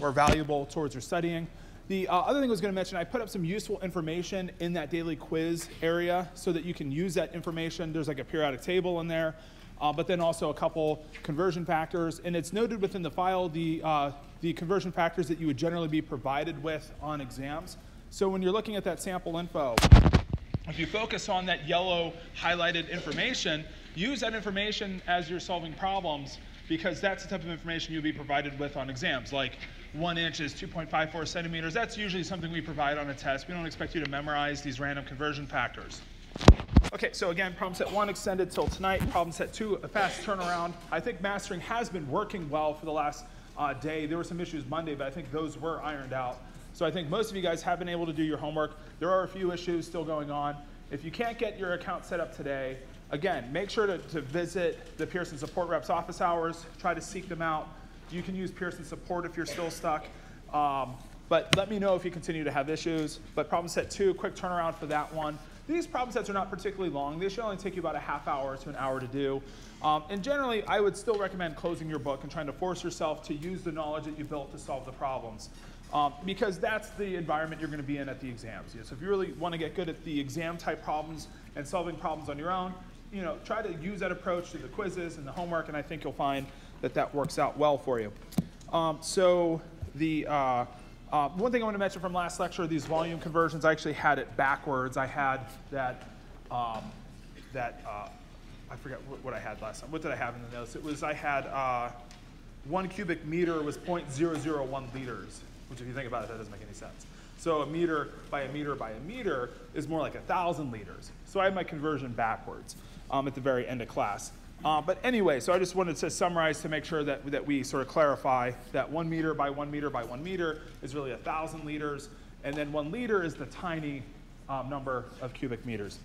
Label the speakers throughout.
Speaker 1: or valuable towards your studying. The uh, other thing I was going to mention, I put up some useful information in that daily quiz area so that you can use that information. There's like a periodic table in there, uh, but then also a couple conversion factors. And it's noted within the file the, uh, the conversion factors that you would generally be provided with on exams. So when you're looking at that sample info, if you focus on that yellow highlighted information, use that information as you're solving problems because that's the type of information you'll be provided with on exams. Like one inch is 2.54 centimeters. That's usually something we provide on a test. We don't expect you to memorize these random conversion factors. Okay, so again, problem set one extended till tonight. Problem set two, a fast turnaround. I think mastering has been working well for the last uh, day. There were some issues Monday, but I think those were ironed out. So I think most of you guys have been able to do your homework. There are a few issues still going on. If you can't get your account set up today, again, make sure to, to visit the Pearson support reps office hours. Try to seek them out. You can use Pearson support if you're still stuck. Um, but let me know if you continue to have issues. But problem set two, quick turnaround for that one. These problem sets are not particularly long. They should only take you about a half hour to an hour to do. Um, and generally, I would still recommend closing your book and trying to force yourself to use the knowledge that you built to solve the problems. Um, because that's the environment you're going to be in at the exams. So if you really want to get good at the exam type problems and solving problems on your own, you know, try to use that approach to the quizzes and the homework, and I think you'll find that that works out well for you. Um, so the uh, uh, one thing I want to mention from last lecture, these volume conversions, I actually had it backwards. I had that, um, that uh, I forget what, I had last time. What did I have in the notes? It was, I had uh, one cubic meter was 0.001 liters, which if you think about it, that doesn't make any sense. So a meter by a meter by a meter is more like a 1,000 liters. So I had my conversion backwards um, at the very end of class. Uh, but anyway, so I just wanted to summarize to make sure that, that we sort of clarify that one meter by one meter by one meter is really a thousand liters, and then one liter is the tiny um, number of cubic meters.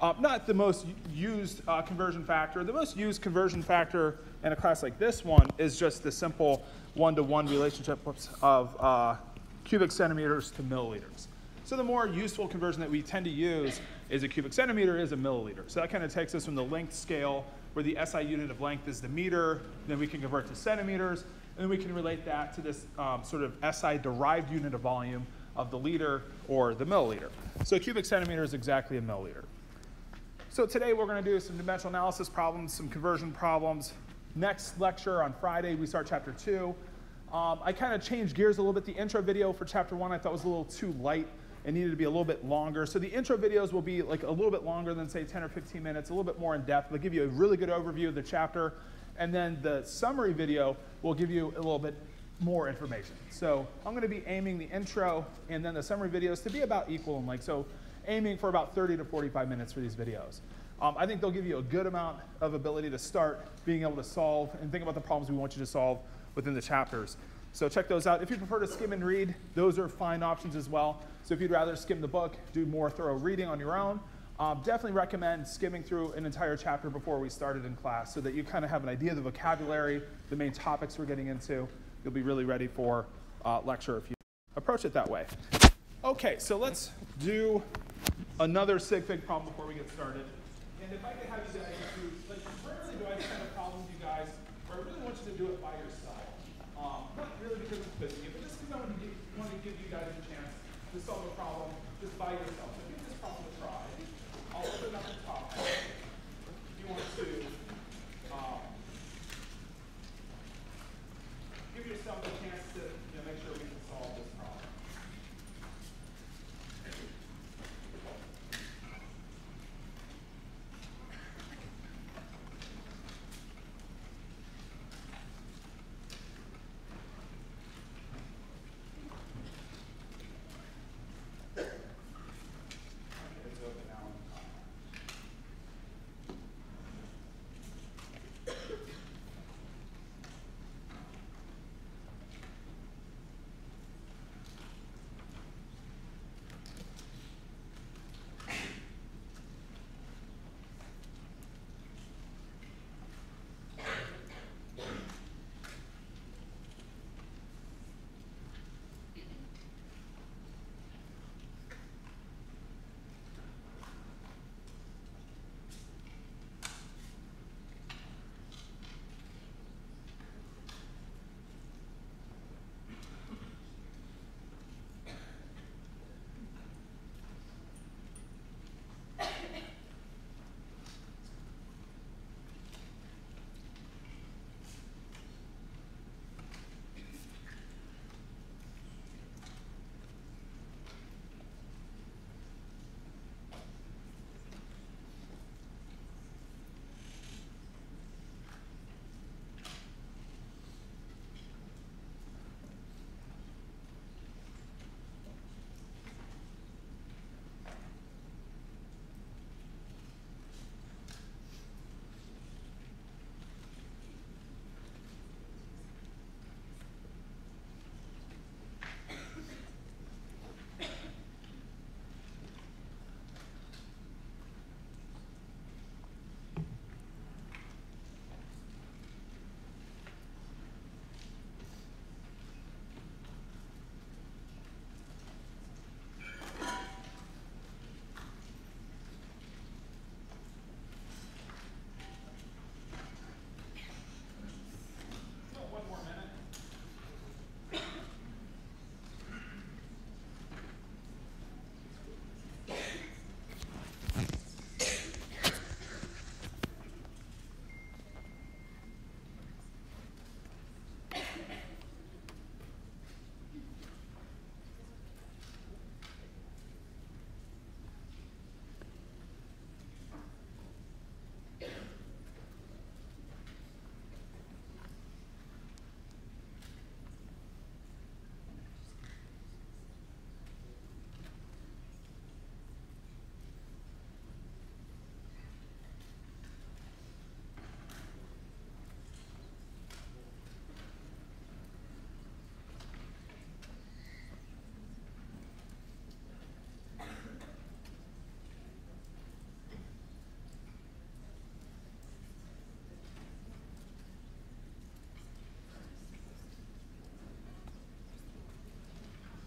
Speaker 1: Uh, not the most used uh, conversion factor. The most used conversion factor in a class like this one is just the simple one-to-one -one relationship of uh, cubic centimeters to milliliters. So the more useful conversion that we tend to use is a cubic centimeter is a milliliter. So that kind of takes us from the length scale where the SI unit of length is the meter, then we can convert to centimeters, and then we can relate that to this um, sort of SI derived unit of volume of the liter or the milliliter. So a cubic centimeter is exactly a milliliter. So today we're going to do some dimensional analysis problems, some conversion problems. Next lecture on Friday, we start chapter two. Um, I kind of changed gears a little bit. The intro video for chapter one I thought was a little too light. It needed to be a little bit longer. So the intro videos will be like a little bit longer than say 10 or 15 minutes, a little bit more in depth. They'll give you a really good overview of the chapter. And then the summary video will give you a little bit more information. So I'm going to be aiming the intro and then the summary videos to be about equal in length. So aiming for about 30 to 45 minutes for these videos. Um, I think they'll give you a good amount of ability to start being able to solve and think about the problems we want you to solve within the chapters. So check those out. If you prefer to skim and read, those are fine options as well. So if you'd rather skim the book, do more thorough reading on your own, um, definitely recommend skimming through an entire chapter before we started in class so that you kind of have an idea of the vocabulary, the main topics we're getting into. You'll be really ready for uh, lecture if you approach it that way. Okay, so let's do another sig fig problem before we get started. And if I could have you guys do, like, rarely do I kind of problem with you guys, where I really want you to do it by yourself. Um, not really because it's busy, but just because I want to, give, want to give you guys a chance to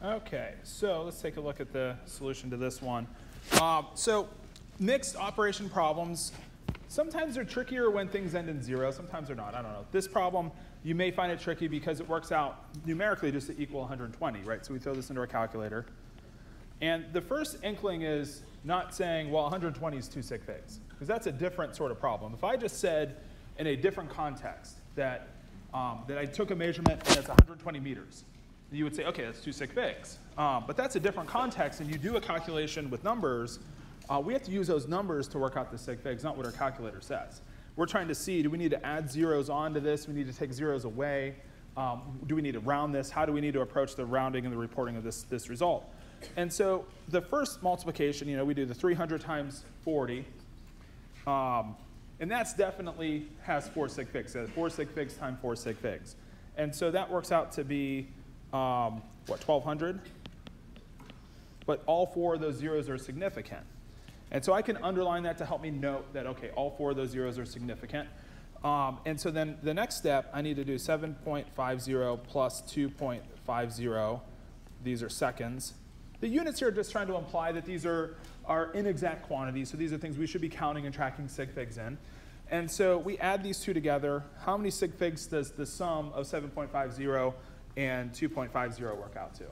Speaker 1: Okay, so let's take a look at the solution to this one. Um, so mixed operation problems, sometimes they're trickier when things end in zero, sometimes they're not, I don't know. This problem, you may find it tricky because it works out numerically just to equal 120, right? So we throw this into our calculator. And the first inkling is not saying, well, 120 is two sig figs, because that's a different sort of problem. If I just said in a different context that, um, that I took a measurement and it's 120 meters, you would say, okay, that's two sig figs. Um, but that's a different context, and you do a calculation with numbers. Uh, we have to use those numbers to work out the sig figs, not what our calculator says. We're trying to see, do we need to add zeros onto this? We need to take zeros away. Um, do we need to round this? How do we need to approach the rounding and the reporting of this, this result? And so the first multiplication, you know, we do the 300 times 40. Um, and that's definitely has four sig figs. So four sig figs times four sig figs. And so that works out to be, um, what, 1,200? But all four of those zeros are significant. And so I can underline that to help me note that, okay, all four of those zeros are significant. Um, and so then the next step, I need to do 7.50 plus 2.50. These are seconds. The units here are just trying to imply that these are, are inexact quantities, so these are things we should be counting and tracking sig figs in. And so we add these two together. How many sig figs does the sum of 7.50 and 2.50 work out to?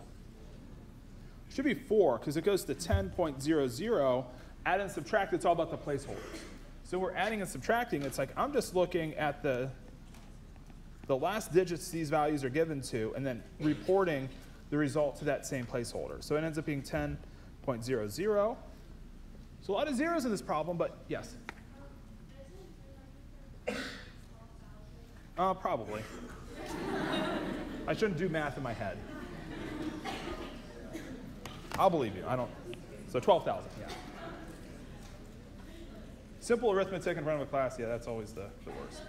Speaker 1: Should be four, because it goes to 10.00. Add and subtract, it's all about the placeholders. So we're adding and subtracting. It's like I'm just looking at the, the last digits these values are given to and then reporting the result to that same placeholder. So it ends up being 10.00. So a lot of zeros in this problem, but yes? Uh, probably. I shouldn't do math in my head. I'll believe you. I don't. So 12,000, yeah. Simple arithmetic in front of a class, yeah, that's always the, the worst.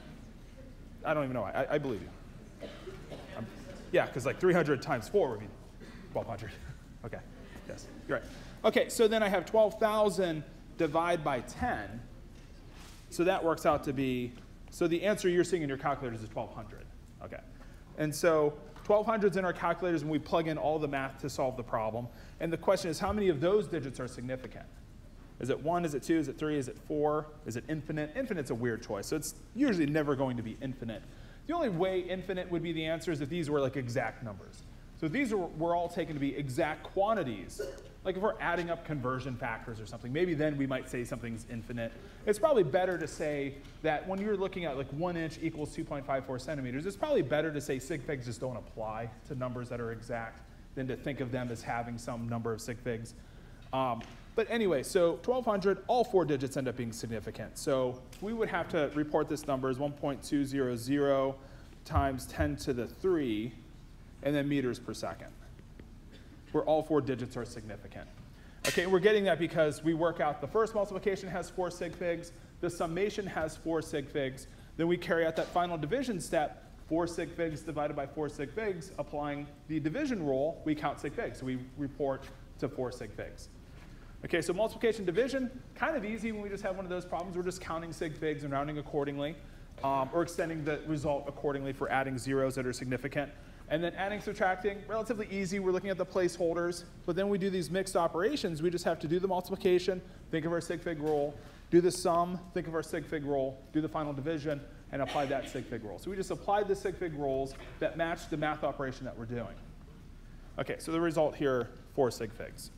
Speaker 1: I don't even know. I, I believe you. I'm, yeah, because like 300 times 4 would be 1,200. okay, yes, you're right. Okay, so then I have 12,000 divided by 10. So that works out to be, so the answer you're seeing in your calculators is 1,200. Okay, and so 1,200 is in our calculators and we plug in all the math to solve the problem. And the question is, how many of those digits are significant? Is it one? Is it two? Is it three? Is it four? Is it infinite? Infinite's a weird choice, so it's usually never going to be infinite. The only way infinite would be the answer is if these were like exact numbers. So these are, were all taken to be exact quantities. Like if we're adding up conversion factors or something, maybe then we might say something's infinite. It's probably better to say that when you're looking at like one inch equals 2.54 centimeters, it's probably better to say sig figs just don't apply to numbers that are exact than to think of them as having some number of sig figs. Um, but anyway, so 1200, all four digits end up being significant. So we would have to report this number as 1.200 times 10 to the 3, and then meters per second, where all four digits are significant. Okay, we're getting that because we work out the first multiplication has four sig figs, the summation has four sig figs, then we carry out that final division step, four sig figs divided by four sig figs, applying the division rule, we count sig figs. So we report to four sig figs. Okay, so multiplication division, kind of easy when we just have one of those problems. We're just counting sig figs and rounding accordingly, um, or extending the result accordingly for adding zeros that are significant. And then adding, subtracting, relatively easy. We're looking at the placeholders. But then we do these mixed operations. We just have to do the multiplication, think of our sig fig rule, do the sum, think of our sig fig rule, do the final division, and apply that sig fig rule. So we just applied the sig fig rules that match the math operation that we're doing. Okay, so the result here, four sig figs.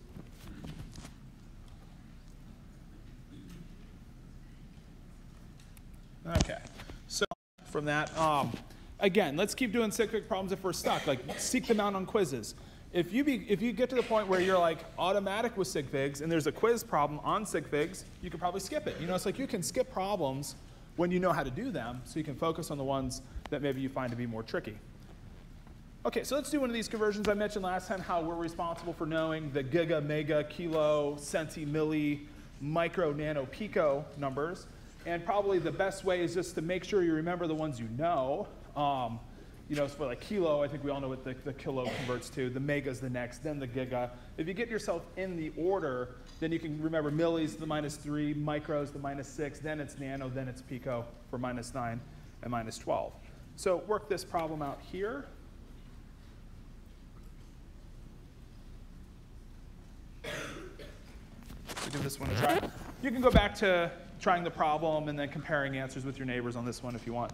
Speaker 1: Okay, so from that, um, again, let's keep doing fig problems if we're stuck. Like, seek them out on quizzes. If you, be, if you get to the point where you're like automatic with sig figs and there's a quiz problem on sig figs, you could probably skip it. You know, it's like you can skip problems when you know how to do them, so you can focus on the ones that maybe you find to be more tricky. Okay, so let's do one of these conversions. I mentioned last time how we're responsible for knowing the giga, mega, kilo, centi, milli, micro, nano, pico numbers. And probably the best way is just to make sure you remember the ones you know. Um, you know, so for like kilo, I think we all know what the, the kilo converts to. The mega is the next, then the giga. If you get yourself in the order, then you can remember millis the minus three, micros the minus six, then it's nano, then it's pico for minus nine and minus 12. So work this problem out here. So give this one a try. You can go back to trying the problem and then comparing answers with your neighbors on this one if you want.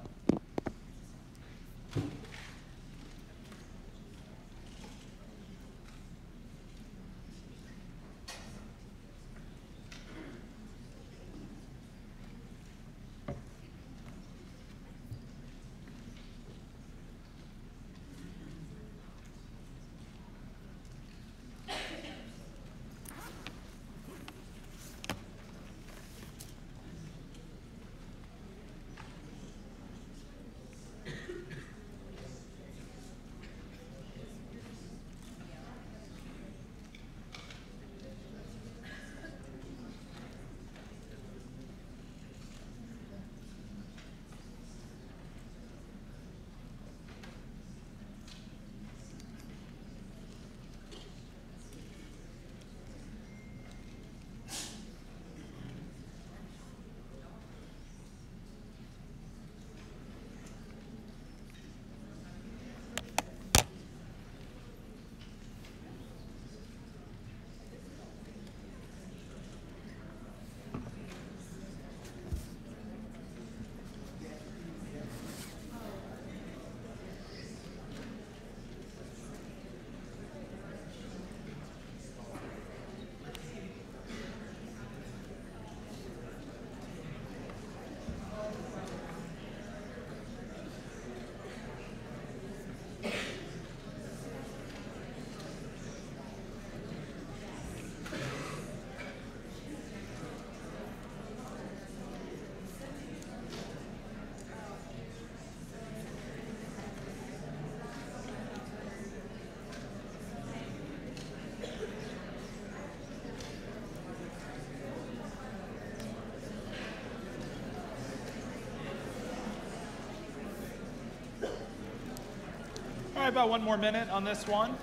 Speaker 1: Right, about one more minute on this one.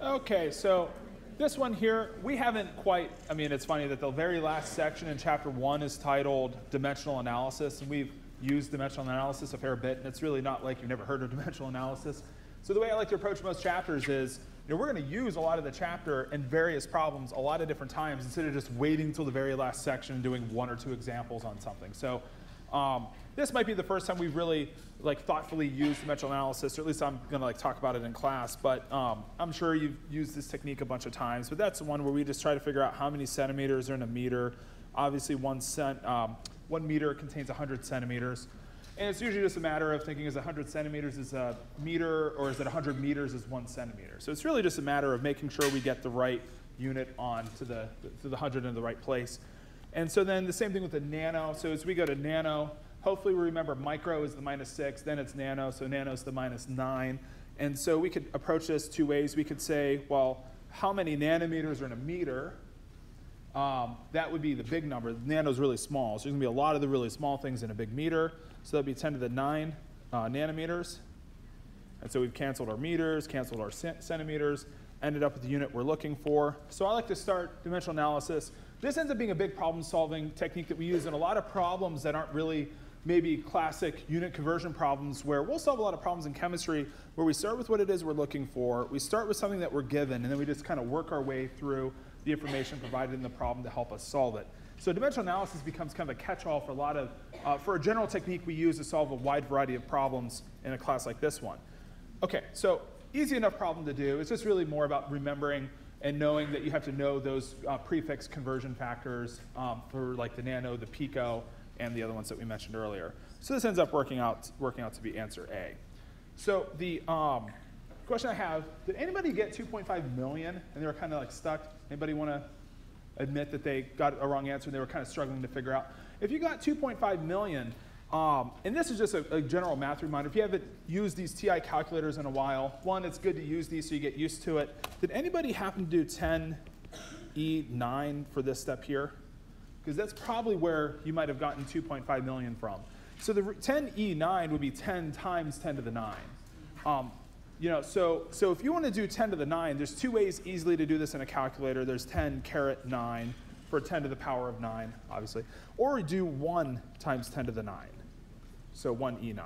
Speaker 1: Okay, so this one here, we haven't quite, I mean, it's funny that the very last section in chapter one is titled Dimensional Analysis, and we've used dimensional analysis a fair bit, and it's really not like you've never heard of dimensional analysis. So the way I like to approach most chapters is, you know, we're going to use a lot of the chapter in various problems a lot of different times instead of just waiting until the very last section and doing one or two examples on something. So um, this might be the first time we've really like thoughtfully used dimensional analysis, or at least I'm going to like talk about it in class. But um, I'm sure you've used this technique a bunch of times. But that's the one where we just try to figure out how many centimeters are in a meter. Obviously, one cent, um, one meter contains 100 centimeters. And it's usually just a matter of thinking is 100 centimeters is a meter, or is it 100 meters is one centimeter. So it's really just a matter of making sure we get the right unit on to the, to the 100 in the right place. And so then the same thing with the nano. So as we go to nano, hopefully we remember micro is the minus six, then it's nano, so nano is the minus nine. And so we could approach this two ways. We could say, well, how many nanometers are in a meter? Um, that would be the big number. The nano is really small, so there's to be a lot of the really small things in a big meter. So that'd be 10 to the 9 uh, nanometers. And so we've canceled our meters, canceled our centimeters, ended up with the unit we're looking for. So I like to start dimensional analysis this ends up being a big problem solving technique that we use in a lot of problems that aren't really maybe classic unit conversion problems where we'll solve a lot of problems in chemistry where we start with what it is we're looking for, we start with something that we're given, and then we just kind of work our way through the information provided in the problem to help us solve it. So dimensional analysis becomes kind of a catch-all for a lot of, uh, for a general technique we use to solve a wide variety of problems in a class like this one. Okay, so easy enough problem to do. It's just really more about remembering and knowing that you have to know those uh, prefix conversion factors um, for like the nano, the pico, and the other ones that we mentioned earlier. So this ends up working out, working out to be answer A. So the um, question I have, did anybody get 2.5 million and they were kind of like stuck? Anybody want to admit that they got a wrong answer and they were kind of struggling to figure out? If you got 2.5 million, um, and this is just a, a, general math reminder. If you haven't used these TI calculators in a while, one, it's good to use these so you get used to it. Did anybody happen to do 10E9 for this step here? Because that's probably where you might have gotten 2.5 million from. So the 10E9 would be 10 times 10 to the 9. Um, you know, so, so if you want to do 10 to the 9, there's two ways easily to do this in a calculator. There's 10 caret 9 for 10 to the power of 9, obviously. Or do 1 times 10 to the 9. So 1E9.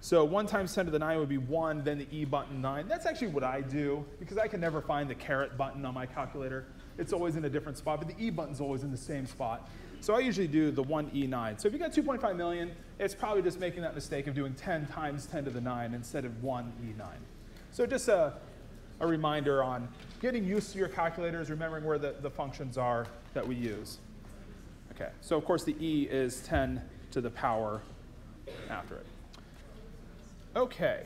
Speaker 1: So 1 times 10 to the 9 would be 1, then the E button 9. That's actually what I do because I can never find the caret button on my calculator. It's always in a different spot, but the E button's always in the same spot. So I usually do the 1E9. So if you got 2.5 million, it's probably just making that mistake of doing 10 times 10 to the 9 instead of 1E9. So just a, a reminder on getting used to your calculators, remembering where the, the functions are that we use. Okay, so of course the E is 10 to the power after it. Okay.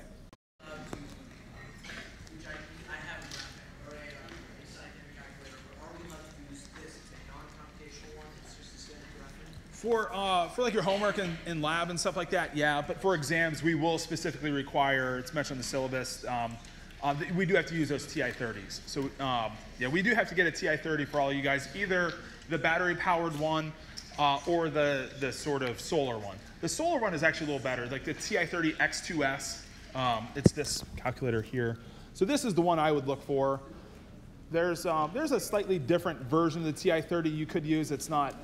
Speaker 1: For, uh, for like your homework in, in lab and stuff like that, yeah. But for exams, we will specifically require, it's mentioned in the syllabus, um, uh, we do have to use those TI-30s. So um, yeah, we do have to get a TI-30 for all you guys, either the battery-powered one uh, or the, the sort of solar one. The solar one is actually a little better, like the TI-30 X2S. Um, it's this calculator here. So this is the one I would look for. There's, um, there's a slightly different version of the TI-30 you could use. It's not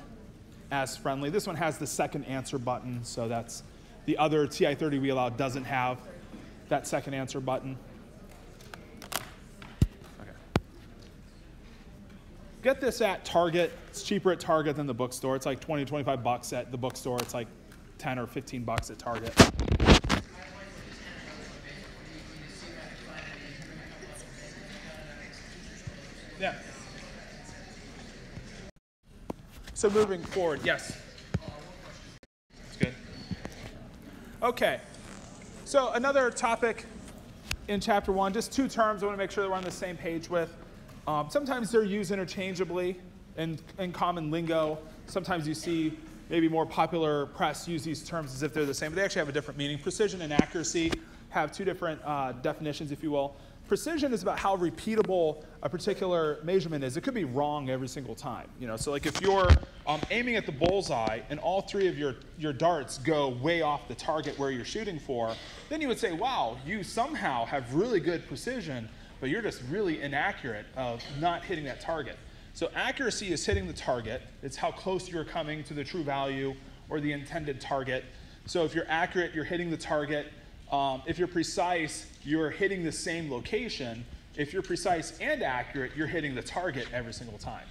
Speaker 1: as friendly. This one has the second answer button, so that's the other TI-30 we allow doesn't have that second answer button. Okay. Get this at Target. It's cheaper at Target than the bookstore. It's like 20, 25 bucks at the bookstore. It's like 10 or 15 bucks at Target. Yeah. So moving forward, yes. That's good. Okay. So another topic in chapter one, just two terms I want to make sure that we're on the same page with. Um, sometimes they're used interchangeably in, in common lingo. Sometimes you see maybe more popular press use these terms as if they're the same, but they actually have a different meaning. Precision and accuracy have two different uh, definitions, if you will. Precision is about how repeatable a particular measurement is. It could be wrong every single time. You know, so like if you're um, aiming at the bullseye and all three of your, your darts go way off the target where you're shooting for, then you would say, wow, you somehow have really good precision, but you're just really inaccurate of not hitting that target. So accuracy is hitting the target. It's how close you're coming to the true value or the intended target. So if you're accurate, you're hitting the target. Um, if you're precise, you're hitting the same location. If you're precise and accurate, you're hitting the target every single time.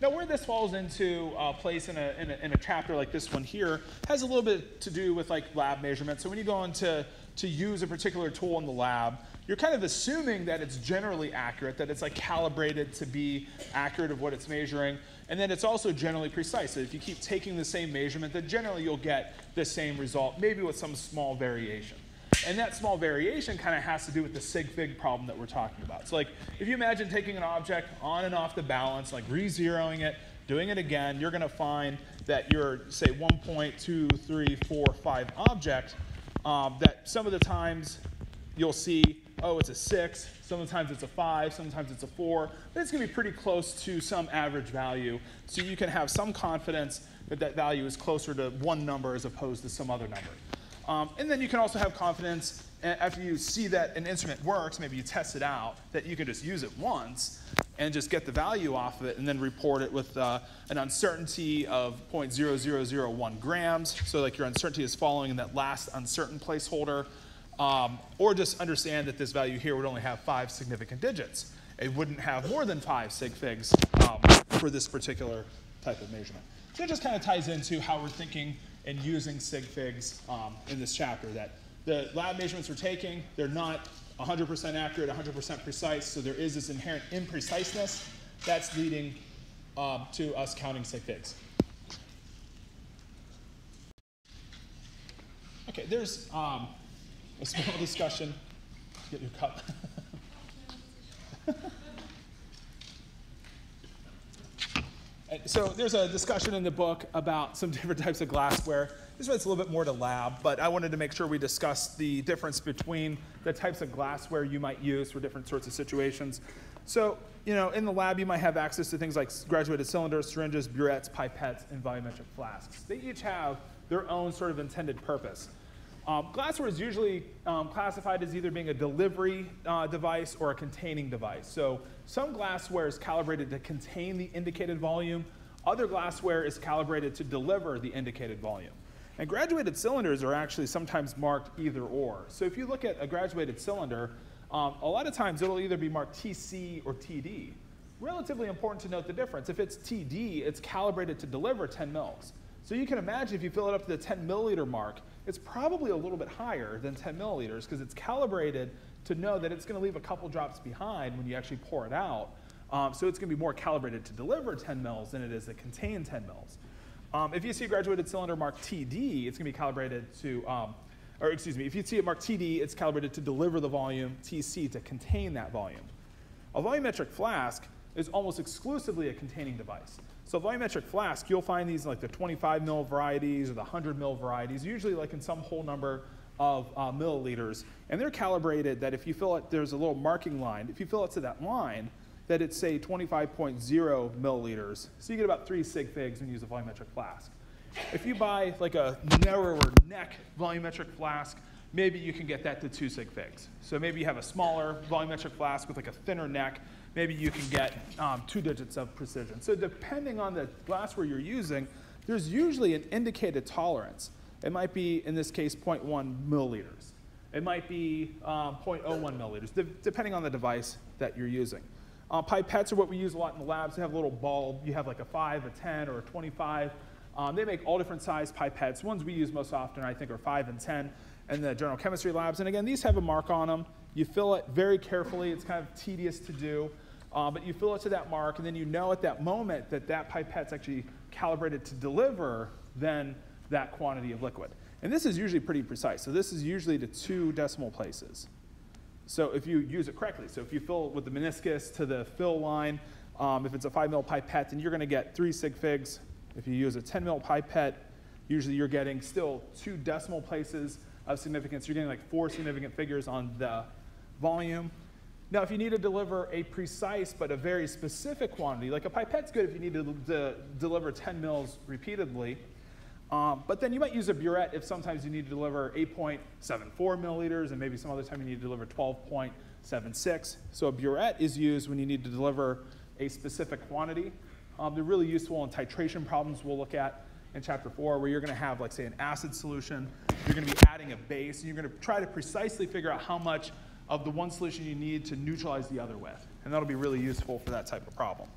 Speaker 1: Now, where this falls into uh, place in a, in, a, in a chapter like this one here has a little bit to do with like lab measurement. So when you go into to use a particular tool in the lab, you're kind of assuming that it's generally accurate, that it's like calibrated to be accurate of what it's measuring, and then it's also generally precise. So if you keep taking the same measurement, then generally you'll get the same result, maybe with some small variation. And that small variation kind of has to do with the sig fig problem that we're talking about. So like if you imagine taking an object on and off the balance, like re-zeroing it, doing it again, you're gonna find that your, say, 1.2345 object, um, that some of the times you'll see, oh, it's a six, sometimes it's a five, sometimes it's a four, but it's gonna be pretty close to some average value. So you can have some confidence that that value is closer to one number as opposed to some other number. Um, and then you can also have confidence after you see that an instrument works, maybe you test it out, that you can just use it once and just get the value off of it and then report it with uh, an uncertainty of 0.0001 grams. So like your uncertainty is following in that last uncertain placeholder. Um, or just understand that this value here would only have five significant digits. It wouldn't have more than five sig figs um, for this particular type of measurement. So it just kind of ties into how we're thinking and using sig figs um, in this chapter that the lab measurements we're taking, they're not 100% accurate, 100% precise, so there is this inherent impreciseness that's leading um, to us counting sig figs. Okay, there's um, a small discussion. Get your cup. so there's a discussion in the book about some different types of glassware. This one's a little bit more to lab, but I wanted to make sure we discussed the difference between the types of glassware you might use for different sorts of situations. So, you know, in the lab, you might have access to things like graduated cylinders, syringes, burettes, pipettes, and volumetric flasks. They each have their own sort of intended purpose. Um, glassware is usually um, classified as either being a delivery uh, device or a containing device. So some glassware is calibrated to contain the indicated volume. Other glassware is calibrated to deliver the indicated volume. And graduated cylinders are actually sometimes marked either or. So if you look at a graduated cylinder, um, a lot of times it'll either be marked TC or TD. Relatively important to note the difference. If it's TD, it's calibrated to deliver 10 mils. So you can imagine if you fill it up to the 10 milliliter mark, it's probably a little bit higher than 10 milliliters because it's calibrated to know that it's going to leave a couple drops behind when you actually pour it out. Um, so it's going to be more calibrated to deliver 10 mils than it is to contain 10 mils. Um, if you see a graduated cylinder marked TD, it's going to be calibrated to, um, or excuse me, if you see it marked TD, it's calibrated to deliver the volume, TC to contain that volume. A volumetric flask is almost exclusively a containing device. So volumetric flask, you'll find these in like the 25 mil varieties or the 100 mil varieties, usually like in some whole number of uh, milliliters. And they're calibrated that if you fill it, there's a little marking line. If you fill it to that line, that it's say 25.0 milliliters. So you get about three sig figs when you use a volumetric flask. If you buy like a narrower neck volumetric flask, maybe you can get that to two sig figs. So maybe you have a smaller volumetric flask with like a thinner neck, maybe you can get um, two digits of precision. So depending on the glassware you're using, there's usually an indicated tolerance. It might be, in this case, 0.1 milliliters. It might be um, 0.01 milliliters, de depending on the device that you're using. Uh, pipettes are what we use a lot in the labs. They have a little bulb. You have like a 5, a 10, or a 25. Um, they make all different size pipettes. Ones we use most often, I think, are 5 and 10 in the general chemistry labs. And again, these have a mark on them. You fill it very carefully. It's kind of tedious to do. Uh, but you fill it to that mark, and then you know at that moment that that pipette's actually calibrated to deliver then that quantity of liquid. And this is usually pretty precise. So this is usually to two decimal places. So if you use it correctly, so if you fill it with the meniscus to the fill line, um, if it's a 5 mil pipette, then you're going to get 3 sig figs. If you use a 10 mil pipette, usually you're getting still two decimal places of significance. You're getting like four significant figures on the volume. Now, if you need to deliver a precise but a very specific quantity, like a pipette's good if you need to, deliver 10 mils repeatedly, um, but then you might use a burette if sometimes you need to deliver 8.74 milliliters and maybe some other time you need to deliver 12.76. So a burette is used when you need to deliver a specific quantity. Um, they're really useful in titration problems we'll look at in chapter four, where you're going to have, like, say, an acid solution. You're going to be adding a base, and you're going to try to precisely figure out how much of the one solution you need to neutralize the other with. And that'll be really useful for that type of problem.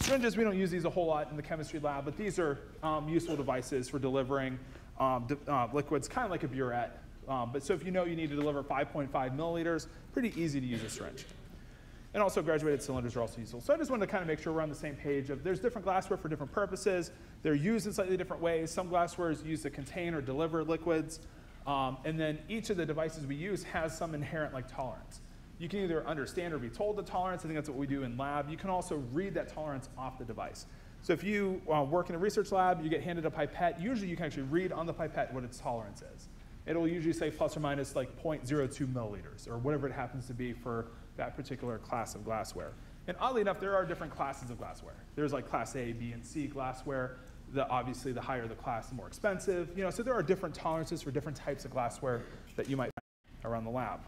Speaker 1: Syringes, we don't use these a whole lot in the chemistry lab, but these are um, useful devices for delivering um, uh, liquids, kind of like a burette. Um, but so if you know you need to deliver 5.5 milliliters, pretty easy to use a syringe. And also graduated cylinders are also useful. So I just wanted to kind of make sure we're on the same page of there's different glassware for different purposes. They're used in slightly different ways. Some glassware is used to contain or deliver liquids. Um, and then each of the devices we use has some inherent like tolerance. You can either understand or be told the tolerance. I think that's what we do in lab. You can also read that tolerance off the device. So if you uh, work in a research lab, you get handed a pipette. Usually you can actually read on the pipette what its tolerance is. It'll usually say plus or minus like 0.02 milliliters or whatever it happens to be for that particular class of glassware. And oddly enough, there are different classes of glassware. There's like class A, B, and C glassware the, obviously the higher the class, the more expensive. You know, so there are different tolerances for different types of glassware that you might find around the lab.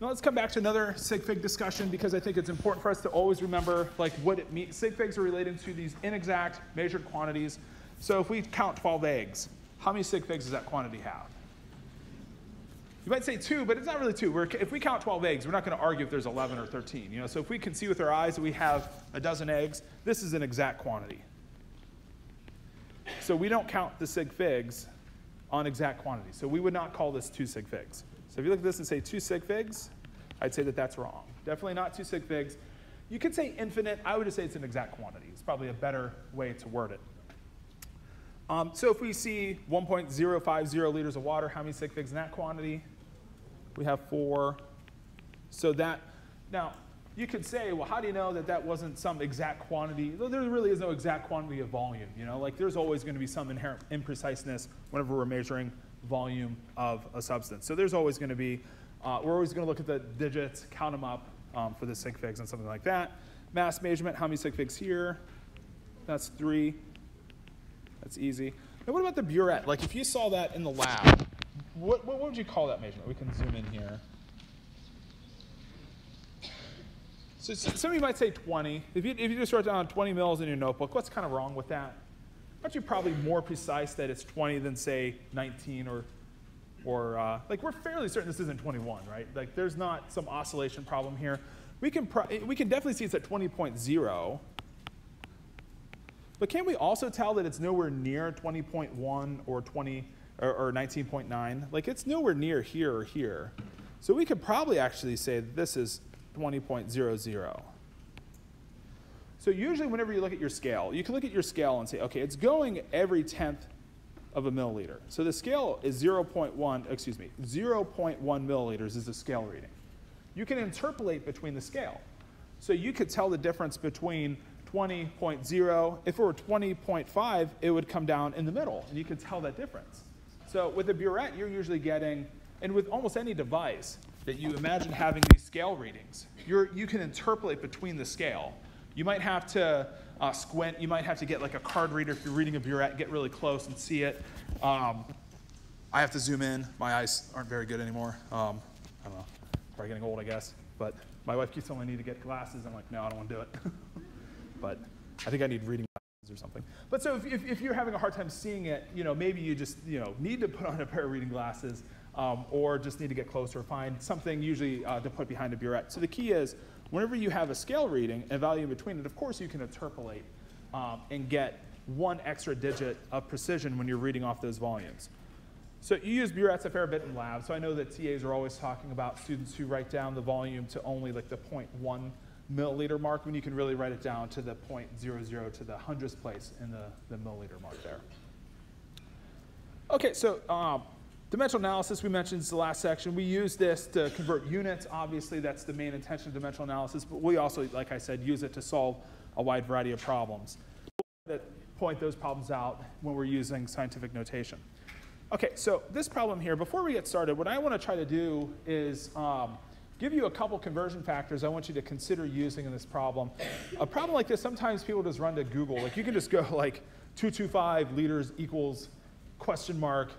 Speaker 1: Now let's come back to another sig fig discussion because I think it's important for us to always remember like what it means. Sig figs are related to these inexact measured quantities. So if we count 12 eggs, how many sig figs does that quantity have? You might say two, but it's not really two. We're, if we count 12 eggs, we're not going to argue if there's 11 or 13. You know, so if we can see with our eyes that we have a dozen eggs, this is an exact quantity. So we don't count the sig figs on exact quantity. So we would not call this two sig figs. So if you look at this and say two sig figs, I'd say that that's wrong. Definitely not two sig figs. You could say infinite. I would just say it's an exact quantity. It's probably a better way to word it. Um, so if we see 1.050 liters of water, how many sig figs in that quantity? We have four. So that, now, you could say, well, how do you know that that wasn't some exact quantity? There really is no exact quantity of volume, you know? Like there's always going to be some inherent impreciseness whenever we're measuring volume of a substance. So there's always going to be, uh, we're always going to look at the digits, count them up um, for the sig figs and something like that. Mass measurement, how many sig figs here? That's three. That's easy. Now what about the burette? Like if you saw that in the lab, what, what would you call that measurement? We can zoom in here. So some of you might say 20. If you, if you just wrote down 20 mils in your notebook, what's kind of wrong with that? Aren't you probably more precise that it's 20 than say 19 or, or uh, like we're fairly certain this isn't 21, right? Like there's not some oscillation problem here. We can, we can definitely see it's at 20.0. But can we also tell that it's nowhere near 20.1 or 20 or, or 19.9? Like it's nowhere near here or here. So we could probably actually say that this is 20.00. So usually whenever you look at your scale, you can look at your scale and say, okay, it's going every tenth of a milliliter. So the scale is 0.1, excuse me, 0.1 milliliters is the scale reading. You can interpolate between the scale. So you could tell the difference between 20.0. If it were 20.5, it would come down in the middle, and you could tell that difference. So with a burette, you're usually getting, and with almost any device, that you imagine having these scale readings. You're, you can interpolate between the scale. You might have to uh, squint. You might have to get like a card reader if you're reading a burette, get really close and see it. Um, I have to zoom in. My eyes aren't very good anymore. Um, I don't know. Probably getting old, I guess. But my wife keeps telling me I need to get glasses. I'm like, no, I don't want to do it. but I think I need reading glasses or something. But so if, if, if, you're having a hard time seeing it, you know, maybe you just you know need to put on a pair of reading glasses um, or just need to get closer, find something usually uh, to put behind a burette. So the key is, whenever you have a scale reading and value in between it, of course you can interpolate um, and get one extra digit of precision when you're reading off those volumes. So you use burettes a fair bit in lab, so I know that TAs are always talking about students who write down the volume to only like the 0.1 milliliter mark when you can really write it down to the 0.00 to the hundredth place in the, the milliliter mark there. Okay, so um, Dimensional analysis, we mentioned is the last section. We use this to convert units. Obviously, that's the main intention of dimensional analysis, but we also, like I said, use it to solve a wide variety of problems. We'll point those problems out when we're using scientific notation. Okay, so this problem here, before we get started, what I want to try to do is um, give you a couple conversion factors I want you to consider using in this problem. A problem like this, sometimes people just run to Google. Like you can just go like 225 liters equals question mark,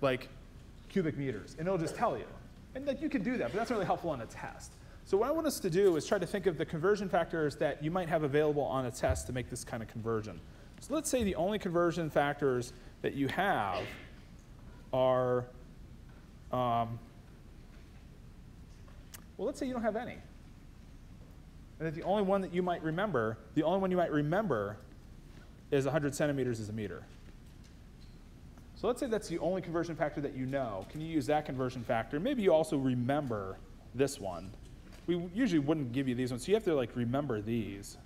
Speaker 1: like cubic meters, and it'll just tell you. And like you can do that, but that's really helpful on a test. So what I want us to do is try to think of the conversion factors that you might have available on a test to make this kind of conversion. So let's say the only conversion factors that you have are, um, well, let's say you don't have any. And that the only one that you might remember, the only one you might remember is 100 centimeters is a meter. So let's say that's the only conversion factor that you know. Can you use that conversion factor? Maybe you also remember this one. We usually wouldn't give you these ones, so you have to like remember these.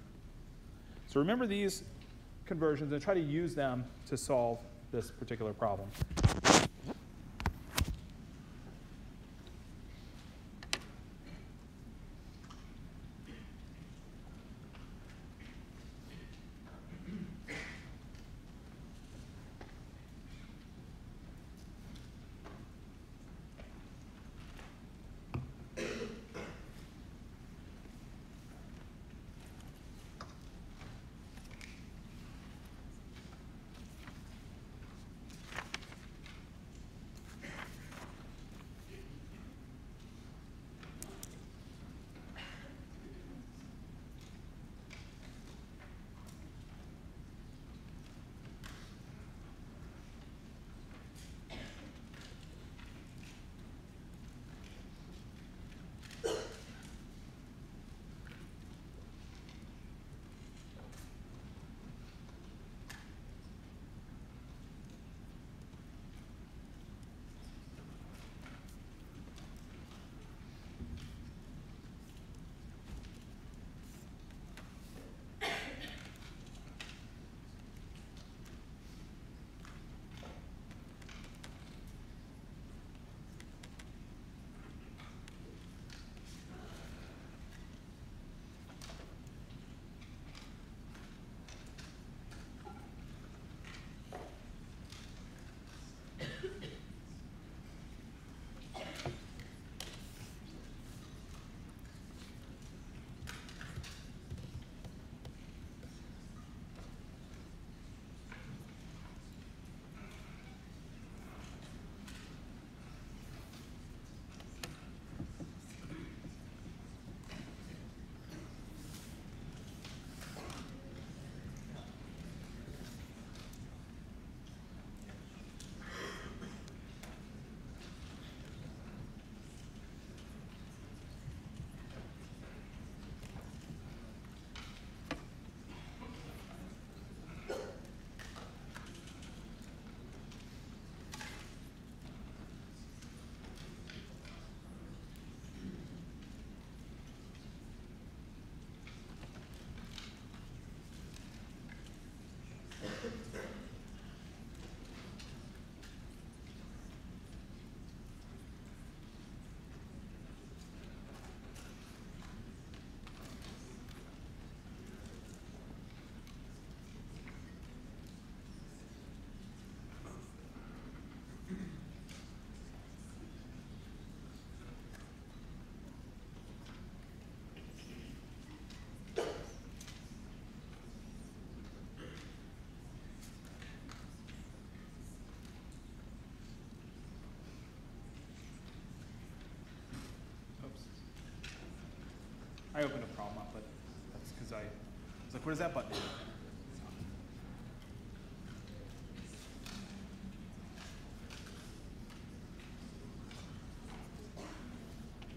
Speaker 1: So remember these conversions and try to use them to solve this particular problem. I opened a problem up, but that's because I was like, what does that button do?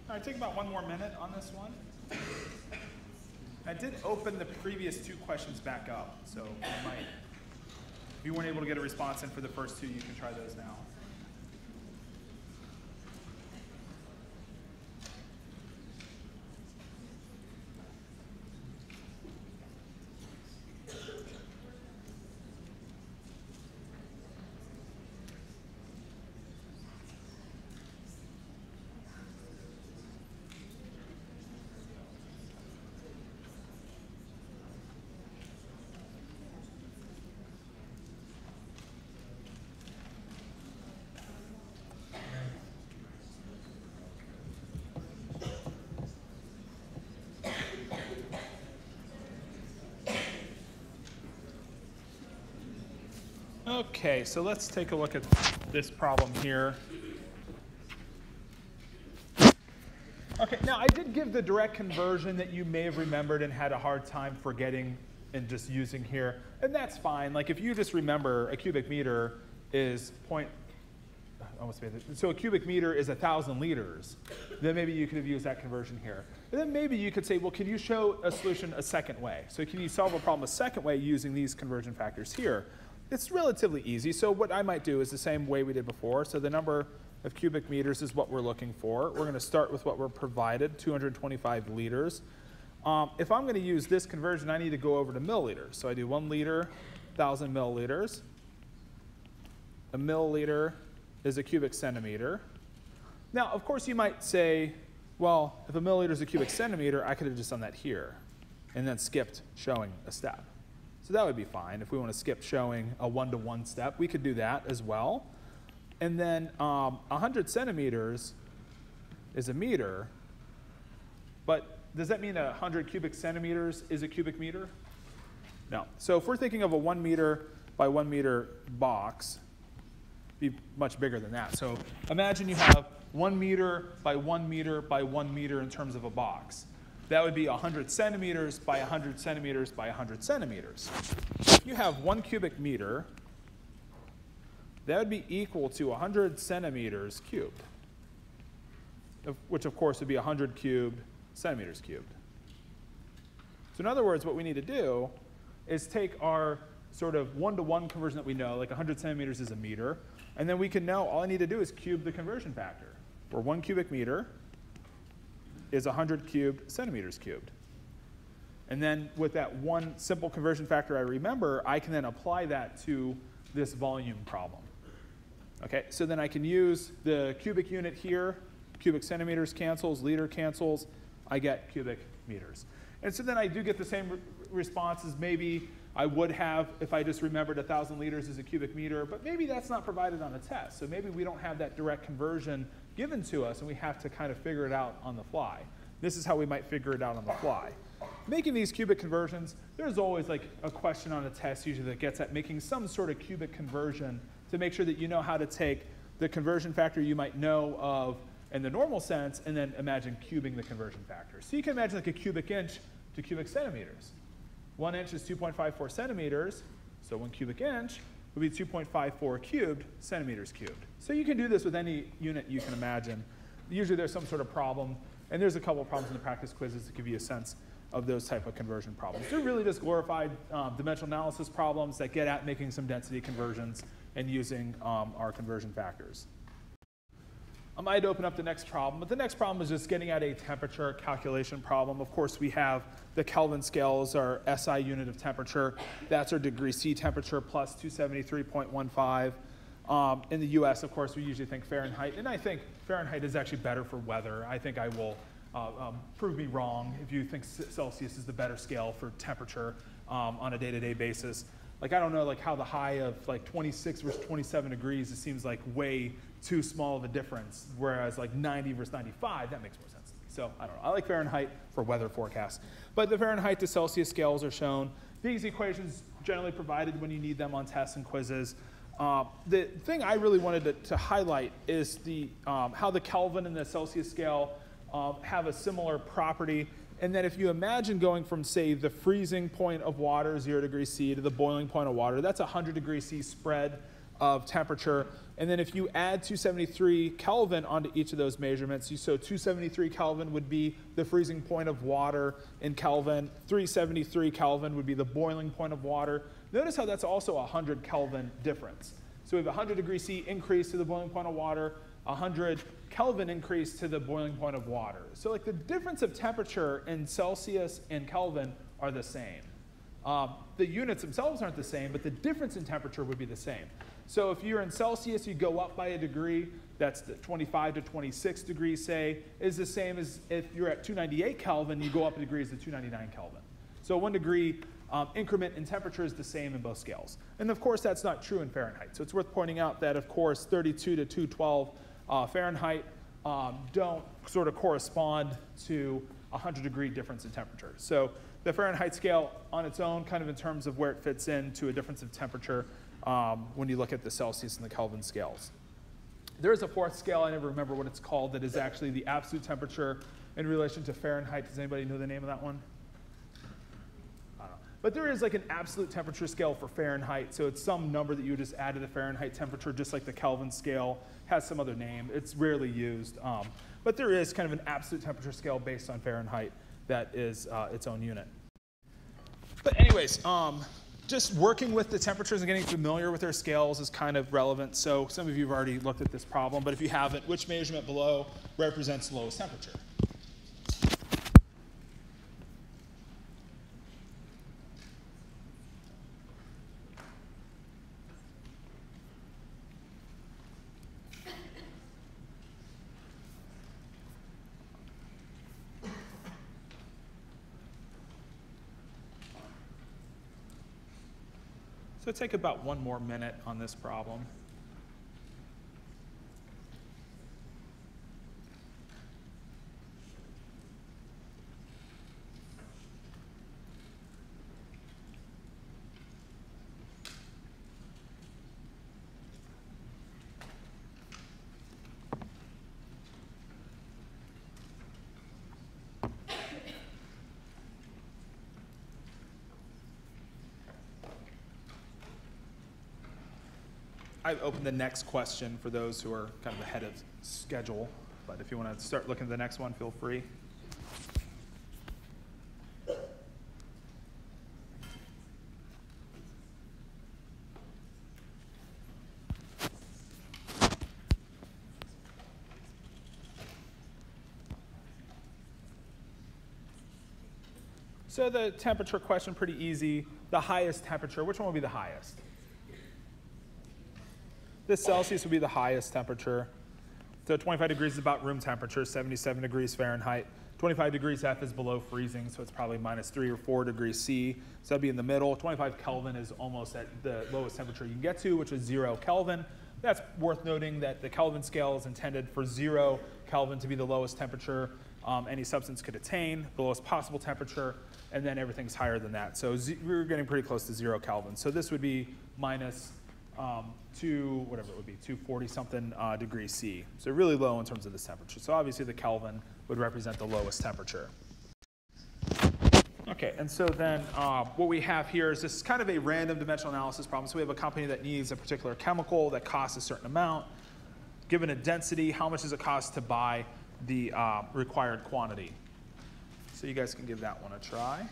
Speaker 1: All right, take about one more minute on this one. I did open the previous two questions back up, so you might, if you weren't able to get a response in for the first two, you can try those now. Okay, so let's take a look at this problem here. Okay, now I did give the direct conversion that you may have remembered and had a hard time forgetting and just using here, and that's fine. Like if you just remember a cubic meter is point, almost made it. So a cubic meter is a thousand liters. Then maybe you could have used that conversion here. And then maybe you could say, well, can you show a solution a second way? So can you solve a problem a second way using these conversion factors here? It's relatively easy. So what I might do is the same way we did before. So the number of cubic meters is what we're looking for. We're going to start with what we're provided, 225 liters. Um, if I'm going to use this conversion, I need to go over to milliliters. So I do one liter, 1,000 milliliters. A milliliter is a cubic centimeter. Now, of course, you might say, well, if a milliliter is a cubic centimeter, I could have just done that here and then skipped showing a step. So that would be fine. If we want to skip showing a one-to-one step, we could do that as well. And then um, 100 centimeters is a meter, but does that mean 100 cubic centimeters is a cubic meter? No. So if we're thinking of a one meter by one meter box, be much bigger than that. So imagine you have one meter by one meter by one meter in terms of a box that would be 100 centimeters by 100 centimeters by 100 centimeters. If you have one cubic meter, that would be equal to 100 centimeters cubed, which of course would be 100 cubed centimeters cubed. So in other words, what we need to do is take our sort of one-to-one conversion that we know, like 100 centimeters is a meter, and then we can know all I need to do is cube the conversion factor. For one cubic meter, is 100 cubed centimeters cubed. And then with that one simple conversion factor I remember, I can then apply that to this volume problem. Okay, so then I can use the cubic unit here, cubic centimeters cancels, liter cancels, I get cubic meters. And so then I do get the same re response as maybe I would have if I just remembered 1,000 liters as a cubic meter, but maybe that's not provided on a test. So maybe we don't have that direct conversion given to us and we have to kind of figure it out on the fly. This is how we might figure it out on the fly. Making these cubic conversions, there's always like a question on a test usually that gets at making some sort of cubic conversion to make sure that you know how to take the conversion factor you might know of in the normal sense and then imagine cubing the conversion factor. So you can imagine like a cubic inch to cubic centimeters. One inch is 2.54 centimeters, so one cubic inch would be 2.54 cubed centimeters cubed. So you can do this with any unit you can imagine. Usually there's some sort of problem, and there's a couple of problems in the practice quizzes to give you a sense of those type of conversion problems. They're really just glorified um, dimensional analysis problems that get at making some density conversions and using um, our conversion factors. I might open up the next problem, but the next problem is just getting at a temperature calculation problem. Of course, we have the Kelvin scale as our SI unit of temperature. That's our degree C temperature plus 273.15. Um, in the US, of course, we usually think Fahrenheit, and I think Fahrenheit is actually better for weather. I think I will uh, um, prove me wrong if you think Celsius is the better scale for temperature um, on a day-to-day -day basis. Like, I don't know like how the high of like 26 versus 27 degrees, it seems like way too small of a difference, whereas like 90 versus 95, that makes more sense to me. So I don't know. I like Fahrenheit for weather forecasts. But the Fahrenheit to Celsius scales are shown. These equations generally provided when you need them on tests and quizzes. Uh, the thing I really wanted to, to highlight is the, um, how the Kelvin and the Celsius scale uh, have a similar property And then if you imagine going from, say, the freezing point of water, 0 degrees C, to the boiling point of water, that's a 100 degrees C spread of temperature. And then if you add 273 Kelvin onto each of those measurements, you, so 273 Kelvin would be the freezing point of water in Kelvin, 373 Kelvin would be the boiling point of water. Notice how that's also a 100 Kelvin difference. So we have a 100 degree C increase to the boiling point of water, 100 Kelvin increase to the boiling point of water. So like the difference of temperature in Celsius and Kelvin are the same. Um, the units themselves aren't the same, but the difference in temperature would be the same. So if you're in Celsius, you go up by a degree, that's the 25 to 26 degrees, say, is the same as if you're at 298 Kelvin, you go up a degree to 299 Kelvin. So one degree um, increment in temperature is the same in both scales. And of course, that's not true in Fahrenheit. So it's worth pointing out that, of course, 32 to 212 uh, Fahrenheit um, don't sort of correspond to a 100 degree difference in temperature. So the Fahrenheit scale on its own, kind of in terms of where it fits into a difference of temperature um, when you look at the Celsius and the Kelvin scales. There is a fourth scale, I never remember what it's called, that is actually the absolute temperature in relation to Fahrenheit. Does anybody know the name of that one? I don't know. But there is like an absolute temperature scale for Fahrenheit, so it's some number that you just add to the Fahrenheit temperature, just like the Kelvin scale has some other name. It's rarely used. Um, but there is kind of an absolute temperature scale based on Fahrenheit that is uh, its own unit. But anyways, um, just working with the temperatures and getting familiar with their scales is kind of relevant. So some of you have already looked at this problem, but if you haven't, which measurement below represents the lowest temperature? So take about one more minute on this problem. I've opened the next question for those who are kind of ahead of schedule. But if you want to start looking at the next one, feel free. So the temperature question, pretty easy. The highest temperature, which one will be the highest? This Celsius would be the highest temperature. So 25 degrees is about room temperature, 77 degrees Fahrenheit. 25 degrees F is below freezing, so it's probably minus 3 or 4 degrees C. So that'd be in the middle. 25 Kelvin is almost at the lowest temperature you can get to, which is 0 Kelvin. That's worth noting that the Kelvin scale is intended for 0 Kelvin to be the lowest temperature um, any substance could attain, the lowest possible temperature, and then everything's higher than that. So we're getting pretty close to 0 Kelvin. So this would be minus um, to whatever it would be, 240 something uh, degrees C. So really low in terms of this temperature. So obviously the Kelvin would represent the lowest temperature. Okay, and so then uh, what we have here is this kind of a random dimensional analysis problem. So we have a company that needs a particular chemical that costs a certain amount. Given a density, how much does it cost to buy the uh, required quantity? So you guys can give that one a try.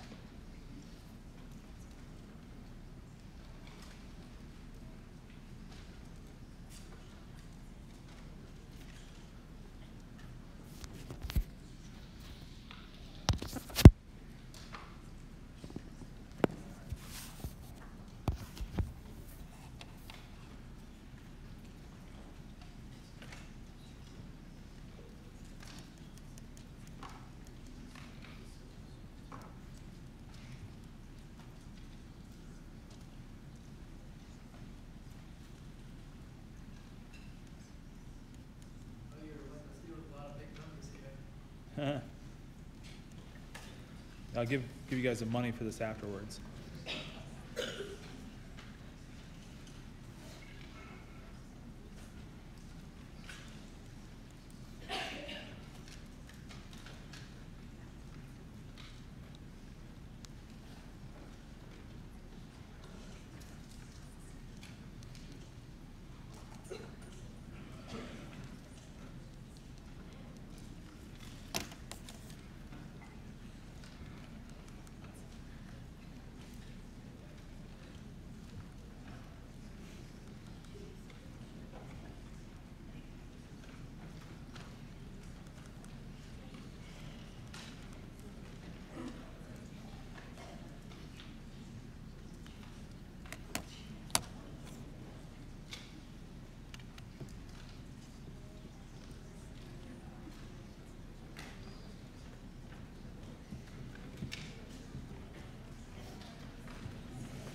Speaker 1: I'll give, give you guys the money for this afterwards.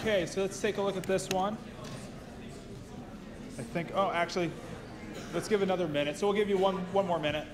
Speaker 1: Okay, so let's take a look at this one. I think, oh, actually, let's give another minute. So we'll give you one, one more minute.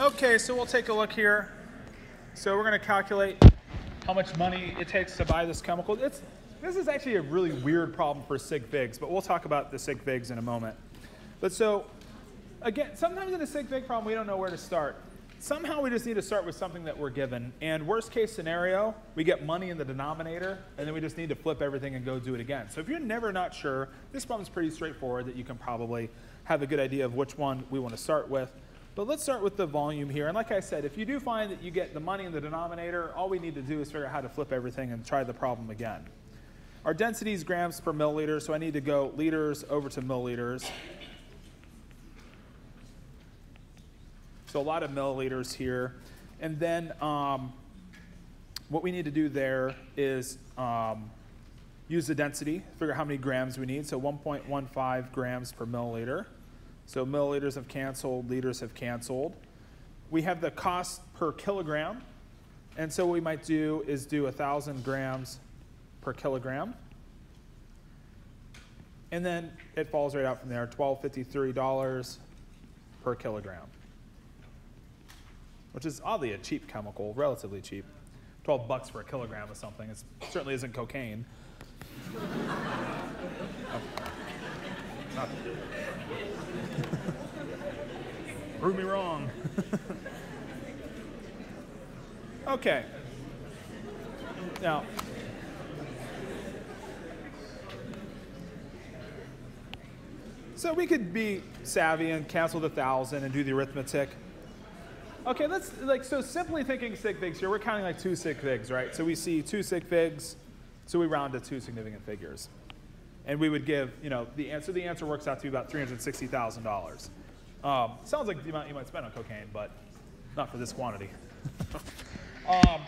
Speaker 1: Okay, so we'll take a look here. So we're going to calculate how much money it takes to buy this chemical. It's, this is actually a really weird problem for sig figs, but we'll talk about the sig figs in a moment. But so, again, sometimes in a sig fig problem, we don't know where to start. Somehow we just need to start with something that we're given. And worst case scenario, we get money in the denominator, and then we just need to flip everything and go do it again. So if you're never not sure, this problem is pretty straightforward that you can probably have a good idea of which one we want to start with. But let's start with the volume here. And like I said, if you do find that you get the money in the denominator, all we need to do is figure out how to flip everything and try the problem again. Our density is grams per milliliter, so I need to go liters over to milliliters. So a lot of milliliters here. And then um, what we need to do there is um, use the density, figure out how many grams we need. So 1.15 grams per milliliter. So milliliters have canceled, liters have canceled. We have the cost per kilogram. And so what we might do is do 1,000 grams per kilogram. And then it falls right out from there, $12.53 per kilogram, which is oddly a cheap chemical, relatively cheap. 12 bucks for a kilogram of something. It certainly isn't cocaine. Not, Prove me wrong. okay. Now, so we could be savvy and cancel the thousand and do the arithmetic. Okay, let's like so simply thinking sig figs here. We're counting like two sig figs, right? So we see two sig figs, so we round to two significant figures, and we would give you know the answer. The answer works out to be about three hundred sixty thousand dollars. Um, sounds like the amount you might spend on cocaine, but not for this quantity. um,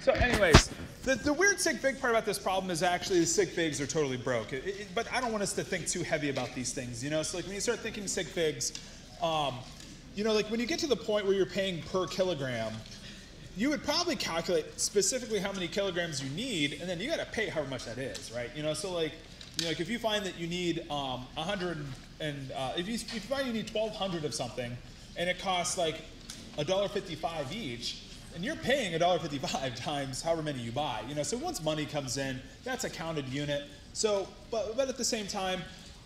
Speaker 1: so anyways, the, the weird sig fig part about this problem is actually the sig figs are totally broke. It, it, but I don't want us to think too heavy about these things, you know? So like when you start thinking sig figs, um, you know, like when you get to the point where you're paying per kilogram, you would probably calculate specifically how many kilograms you need, and then you got to pay however much that is, right? You know, so like, you know, like if you find that you need um, 100 and uh, if, you, if you find you need 1,200 of something, and it costs like $1.55 each, and you're paying $1.55 times however many you buy. You know, so once money comes in, that's a counted unit. So, but, but at the same time,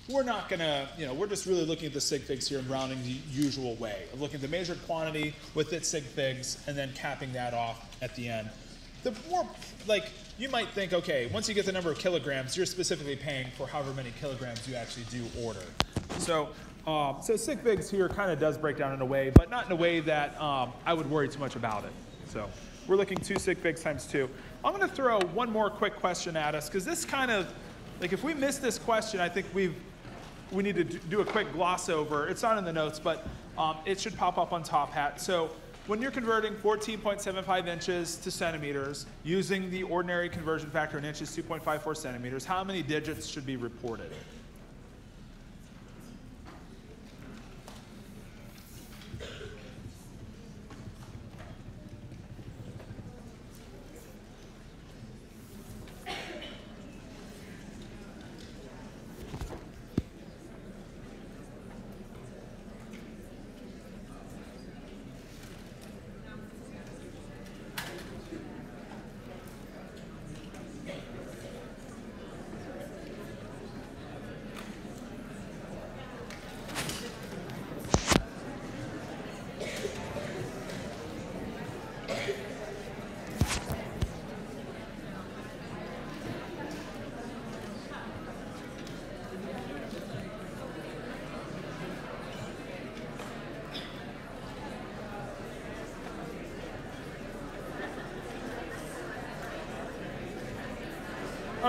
Speaker 1: we're not gonna, you know, we're just really looking at the sig figs here and rounding the usual way of looking at the measured quantity with its sig figs and then capping that off at the end. the more like you might think, okay, once you get the number of kilograms, you're specifically paying for however many kilograms you actually do order. So, um, so sig figs here kind of does break down in a way, but not in a way that um, I would worry too much about it. So we're looking two sig figs times two. I'm going to throw one more quick question at us because this kind of, like if we miss this question, I think we've we need to do a quick gloss over. It's not in the notes, but um, it should pop up on Top Hat. So when you're converting 14.75 inches to centimeters using the ordinary conversion factor in inches, 2.54 centimeters, how many digits should be reported?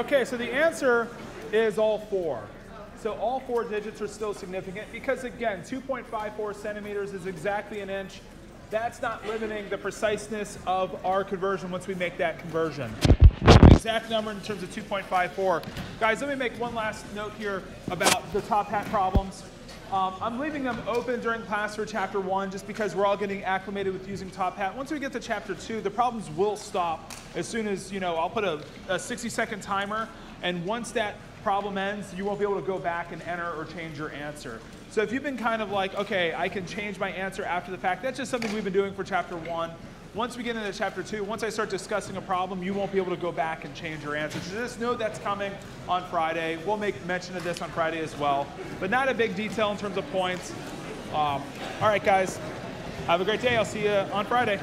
Speaker 1: Okay, so the answer is all four. So all four digits are still significant because again, 2.54 centimeters is exactly an inch. That's not limiting the preciseness of our conversion once we make that conversion. The exact number in terms of 2.54. Guys, let me make one last note here about the top hat problems. Um, I'm leaving them open during class for chapter one just because we're all getting acclimated with using Top Hat. Once we get to chapter two, the problems will stop as soon as, you know, I'll put a, a 60 second timer and once that problem ends, you won't be able to go back and enter or change your answer. So if you've been kind of like, okay, I can change my answer after the fact, that's just something we've been doing for chapter one. Once we get into chapter two, once I start discussing a problem, you won't be able to go back and change your answer. So just know that's coming on Friday. We'll make mention of this on Friday as well, but not a big detail in terms of points. Um, all right, guys, have a great day. I'll see you on Friday.